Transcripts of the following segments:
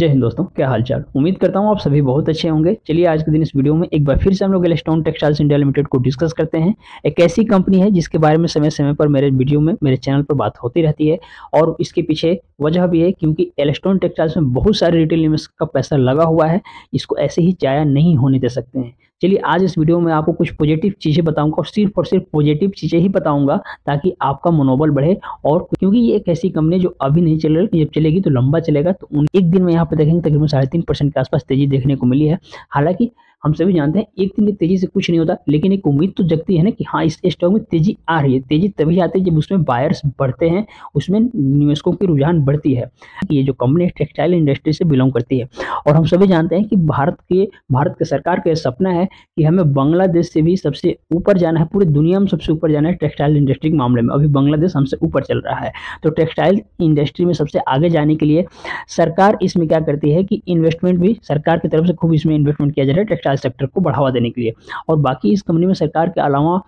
जय हिंद दोस्तों, क्या हालचाल? उम्मीद करता हूँ आप सभी बहुत अच्छे होंगे। चलिए आज के दिन इस वीडियो में एक बार फिर से हम लोग एलेस्टोन टेक्सटाइल्स इंडिया लिमिटेड को डिस्कस करते हैं। एक ऐसी कंपनी है जिसके बारे में समय समय पर मेरे वीडियो में, मेरे चैनल पर बात होती रहती है और इसके पीछे वजह भी है क्योंकि एलेस्टोन टेक्सटाइल्स में बहुत सारे रिटेल इन्वेस्ट का पैसा लगा हुआ है, इसको ऐसे ही जाया नहीं होने दे सकते हैं। चलिए आज इस वीडियो में आपको कुछ पॉजिटिव चीज़ें बताऊँगा और सिर्फ़ और सिर्फ़ पॉजिटिव चीज़ें ही बताऊँगा ताकि आपका मनोबल बढ़े और क्योंकि ये एक ऐसी कंपनी जो अभी नहीं चल रही, जब चलेगी तो लंबा चलेगा तो उन एक दिन में यहाँ पर देखेंगे तकरीबन साढ़े तीन परसेंट के आसपास तेज़ी देखने को मिली है। हालाँकि हम सभी जानते हैं, एक दिन की तेज़ी से कुछ नहीं होता, लेकिन एक उम्मीद तो जगती है ना कि हाँ इस स्टॉक में तेज़ी आ रही है। तेज़ी तभी आती है जब उसमें बायर्स बढ़ते हैं, उसमें निवेशकों की रुझान बढ़ती है। ये जो कंपनी टेक्सटाइल इंडस्ट्री से बिलोंग करती है। और हम सभी जानते हैं कि भारत के भारत के सरकार का सपना है कि हमें बांग्लादेश से भी सबसे ऊपर जाना है, पूरी दुनिया में सबसे ऊपर जाना है टेक्सटाइल इंडस्ट्री के मामले में। अभी बांग्लादेश हमसे ऊपर चल रहा है। तो टेक्सटाइल इंडस्ट्री में सबसे आगे जाने के लिए सरकार इसमें क्या करती है कि इन्वेस्टमेंट भी सरकार की तरफ़ से खूब इसमें इन्वेस्टमेंट किया जा रहा है। टेक्सटाइल सेक्टर को बढ़ावा देने के लिए। और बाकी इस कंपनी में सरकार के अलावा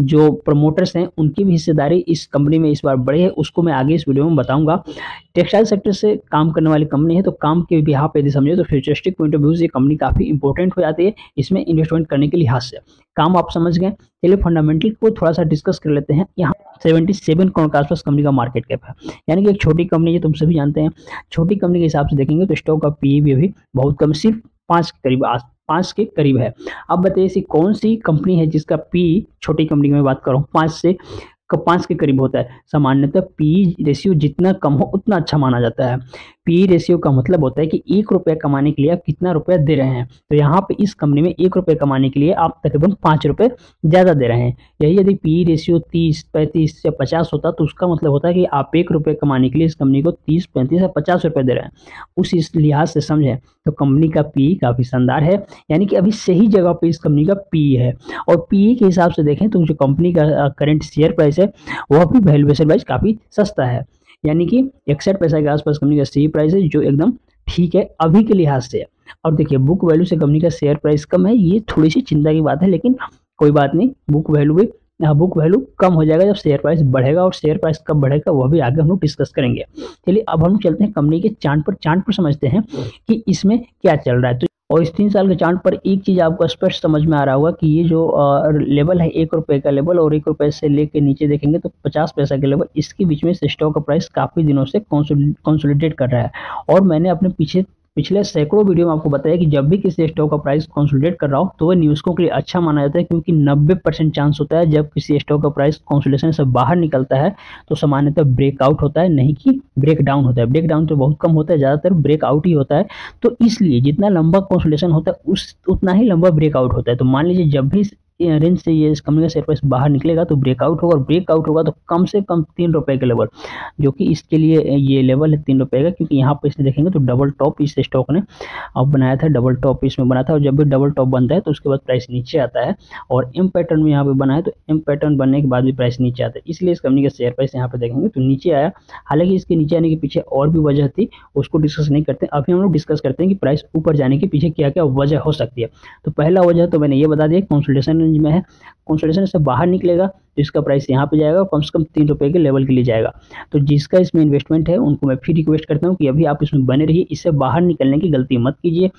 जो प्रमोटर्स हैं, उनकी भी हिस्सेदारी इस कंपनी में इस बार बढ़ी है, उसको मैं आगे इस वीडियो में बताऊँगा। टेक्सटाइल सेक्टर से काम करने वाली कंपनी है तो काम के बिहार पे यदि समझे तो फ्यूचरिस्टिक पॉइंट ऑफ़ व्यू से कंपनी काफ़ी इंपॉर्टेंट हो जाती है, इसमें इन्वेस्टमेंट करने के लिहाज से। काम आप समझ गए, चलिए फंडामेंटल को थोड़ा सा डिस्कस कर लेते हैं। यहाँ 77 करोड़ के आसपास कंपनी का मार्केट कैप है। यानी कि एक छोटी कंपनी है तुम सभी जानते हैं, छोटी कंपनी के हिसाब से देखेंगे तो स्टॉक का पी भी अभी बहुत कम, सिर्फ़ पाँच करीब पाँच के करीब है। अब बताइए ऐसी कौन सी कंपनी है जिसका पी छोटी कंपनी में बात कर पाँच से पाँच के करीब होता है। सामान्यतः पी रेशियो जितना कम हो उतना अच्छा माना जाता है। पी रेशियो का मतलब होता है कि एक रुपया कमाने के लिए आप कितना रुपया दे रहे हैं। तो यहाँ पे इस कंपनी में एक रुपये कमाने के लिए आप तकरीबन पाँच रुपये ज़्यादा दे रहे हैं। यही यदि पी रेशियो तीस, पैंतीस या पचास होता तो उसका मतलब होता है कि आप एक रुपये कमाने के लिए इस कंपनी को तीस, पैंतीस या पचास रुपये दे रहे हैं। उस इस लिहाज से समझें तो कंपनी का पी काफ़ी शानदार है। यानी कि अभी सही जगह पर इस कंपनी का पी है। और पी के हिसाब से देखें तो जो कंपनी का करंट शेयर प्राइस है वह भी वैल्यूएशन वाइज काफ़ी सस्ता है। यानी कि इकसठ पैसा के आसपास कंपनी का सही प्राइस है, जो एकदम ठीक है, अभी के लिहाज से और देखिए बुक वैल्यू से कंपनी का शेयर प्राइस कम है, ये थोड़ी सी चिंता की बात है, लेकिन कोई बात नहीं बुक वैल्यू भी बुक वैल्यू कम हो जाएगा जब शेयर प्राइस बढ़ेगा, और शेयर प्राइस कब बढ़ेगा, वह भी आगे हम लोग डिस्कस करेंगे। चलिए, अब हम चलते हैं कंपनी के चार्ट पर। चार्ट पर समझते हैं कि इसमें क्या चल रहा है। तो और इस तीन साल के चार्ट पर एक चीज़ आपको स्पष्ट समझ में आ रहा होगा कि ये जो लेवल है एक रुपये का लेवल और एक रुपये से लेके नीचे देखेंगे तो पचास पैसा के लेवल, इसके बीच में स्टॉक का प्राइस काफ़ी दिनों से कंसोलिडेट कर रहा है। और मैंने अपने पीछे पिछले सैकड़ों वीडियो में आपको बताया कि जब भी किसी स्टॉक का प्राइस कंसोलिडेट कर रहा हो तो वह निवेशकों के लिए अच्छा माना जाता है, क्योंकि 90 परसेंट चांस होता है जब किसी स्टॉक का प्राइस कंसोलिडेशन से बाहर निकलता है तो सामान्यतः ब्रेकआउट होता है, नहीं कि ब्रेक डाउन होता है। ब्रेक डाउन तो बहुत कम होता है, ज़्यादातर ब्रेकआउट ही होता है। तो इसलिए जितना लंबा कंसोलिडेशन होता है, उस, उतना ही लंबा ब्रेकआउट होता है। तो मान लीजिए जब भी रेंज से ये इस कंपनी का शेयर प्राइस बाहर निकलेगा तो ब्रेकआउट होगा। और ब्रेकआउट होगा तो कम से कम तीन रुपए के लेवल जो कि इसके लिए ये लेवल है तीन रुपए का, क्योंकि यहाँ पर इसे देखेंगे तो डबल टॉप इस स्टॉक ने अब बनाया था डबल टॉप इसमें बना था। और जब भी डबल टॉप बनता है तो उसके बाद प्राइस नीचे आता है। और एम पैटर्न में यहाँ पे बना है तो एम पैटर्न बनने के बाद भी प्राइस नीचे आता है। इसलिए इस कंपनी का शेयर प्राइस यहाँ पर देखेंगे तो नीचे आया। हालाँकि इसके नीचे आने के पीछे और भी वजह थी, उसको डिस्कस नहीं करते। अभी हम लोग डिस्कस करते हैं कि प्राइस ऊपर जाने के पीछे क्या क्या वजह हो सकती है। तो पहला वजह तो मैंने ये बता दिया कंसल्टेशन रेंज में है कंसोलिडेशन से बाहर निकलेगा तो इसका प्राइस यहाँ पे जाएगा कम से कम तीन रुपये के लेवल के लिए जाएगा। तो जिसका इसमें इन्वेस्टमेंट है, उनको मैं फिर रिक्वेस्ट करता हूँ कि अभी आप इसमें बने रहिए, इससे बाहर निकलने की गलती मत कीजिए।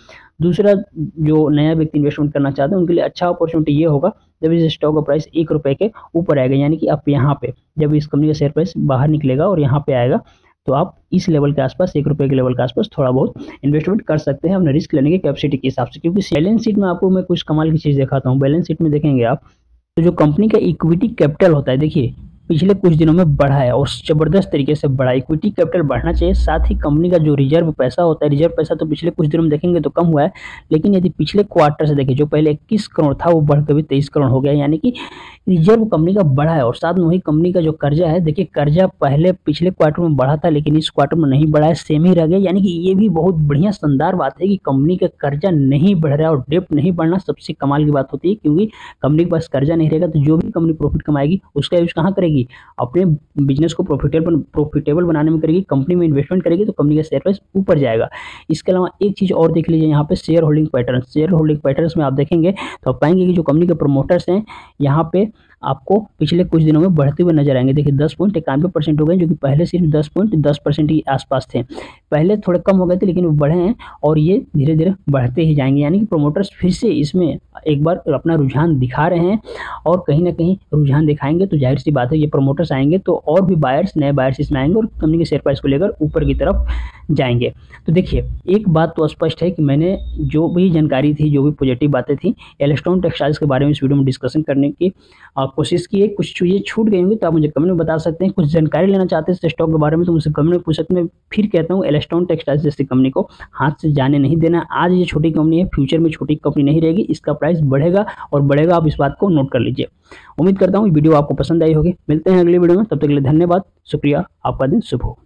दूसरा जो नया व्यक्ति इन्वेस्टमेंट करना चाहते हैं, उनके लिए अच्छा अपॉर्चुनिटी ये होगा, जब इस स्टॉक का प्राइस एक के ऊपर आएगा, यानी कि आप यहाँ पे, जब इस कंपनी का शेयर प्राइस बाहर निकलेगा और यहाँ पे आएगा तो आप इस लेवल के आसपास, एक रुपये के लेवल के आसपास थोड़ा बहुत इन्वेस्टमेंट कर सकते हैं, अपने रिस्क लेने की कैपेसिटी के हिसाब से। क्योंकि बैलेंस शीट में आपको मैं कुछ कमाल की चीज़ दिखाता हूँ। बैलेंस शीट में देखेंगे आप तो जो कंपनी का इक्विटी कैपिटल होता है, देखिए पिछले कुछ दिनों में बढ़ा है और ज़बरदस्त तरीके से बढ़ा इक्विटी कैपिटल बढ़ना चाहिए, साथ ही कंपनी का जो रिज़र्व पैसा होता है रिज़र्व पैसा तो पिछले कुछ दिनों में देखेंगे तो कम हुआ है, लेकिन यदि पिछले क्वार्टर से देखें, जो पहले इक्कीस करोड़ था, वो बढ़ के भी तेईस करोड़ हो गया यानी कि रिज़र्व कंपनी का बढ़ा है और साथ में वही कंपनी का जो कर्जा है, देखिए कर्जा पहले पिछले क्वार्टर में बढ़ा था, लेकिन इस क्वार्टर में नहीं बढ़ा है सेम ही रह गया। यानी कि ये भी बहुत बढ़िया शानदार बात है कि कंपनी का कर्जा नहीं बढ़ रहा है और डेप्ट नहीं बढ़ना सबसे कमाल की बात होती है, क्योंकि कंपनी के पास कर्जा नहीं रहेगा तो जो भी कंपनी प्रॉफिट कमाएगी, उसका यूज़ कहाँ करेगी? अपने बिज़नेस को प्रॉफिटेबल प्रॉफिटेबल बनाने में करेगी कंपनी में इन्वेस्टमेंट करेगी तो कंपनी का शेयर प्राइस ऊपर जाएगा। इसके अलावा एक चीज़ और देख लीजिए, यहाँ पे share holding pattern share holding pattern में आप देखेंगे तो आप पाएँगे कि जो कंपनी के प्रमोटर्स हैं, यहाँ पे आपको पिछले कुछ दिनों में बढ़ते हुए नज़र आएँगे। देखिए, दस पॉइंट इक्यानवे परसेंट हो गए, जो कि पहले सिर्फ़ दस पॉइंट, दस परसेंट के आसपास थे। पहले थोड़े कम हो गए थे, लेकिन वो बढ़े हैं और ये धीरे धीरे बढ़ते ही जाएँगे। यानी कि प्रोमोटर्स फिर से इसमें एक बार अपना रुझान दिखा रहे हैं और कहीं ना कहीं रुझान दिखाएँगे तो ज़ाहिर सी बात है, ये प्रोमोटर्स आएँगे तो और भी बायर्स नए बायर्स इसमें आएँगे और कंपनी के शेयर प्राइस को लेकर ऊपर की तरफ़ जाएँगे। तो देखिए, एक बात तो स्पष्ट है कि मैंने जो भी जानकारी थी, जो भी पॉजिटिव बातें थी एलेस्ट्रॉन टेक्सटाइल्स के बारे में इस वीडियो में डिस्कशन करने की कोशिश की है, कुछ चीज़ें छूट गई होंगी तो आप मुझे कमेंट में बता सकते हैं। कुछ जानकारी लेना चाहते हैं स्टॉक के बारे में तो मुझसे कमेंट में पूछ सकते हैं। फिर कहता हूँ एलेस्ट्रॉन टेक्सटाइल्स जैसी कंपनी को हाथ से जाने नहीं देना। आज ये छोटी कंपनी है फ्यूचर में छोटी कंपनी नहीं रहेगी, इसका प्राइस बढ़ेगा और बढ़ेगा, आप इस बात को नोट कर लीजिए। उम्मीद करता हूँ वीडियो आपको पसंद आई होगी। मिलते हैं अगली वीडियो में, तब तक के लिए धन्यवाद, शुक्रिया, आपका दिन शुभ हो।